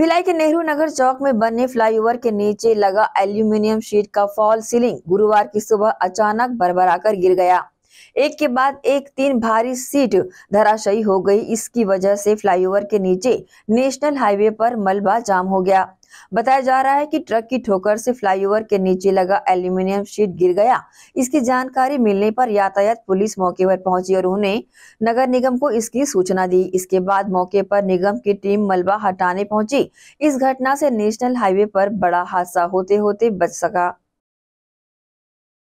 भिलाई के नेहरू नगर चौक में बने फ्लाईओवर के नीचे लगा एल्यूमिनियम शीट का फॉल सीलिंग। गुरुवार की सुबह अचानक बरबराकर गिर गया। एक के बाद एक तीन भारी सीट धराशायी हो गई। इसकी वजह से फ्लाईओवर के नीचे नेशनल हाईवे पर मलबा जाम हो गया। बताया जा रहा है कि ट्रक की ठोकर से फ्लाईओवर के नीचे लगा एल्यूमिनियम शीट गिर गया। इसकी जानकारी मिलने पर यातायात पुलिस मौके पर पहुँची और उन्हें नगर निगम को इसकी सूचना दी। इसके बाद मौके पर निगम की टीम मलबा हटाने पहुँची। इस घटना से नेशनल हाईवे पर बड़ा हादसा होते होते बच सका।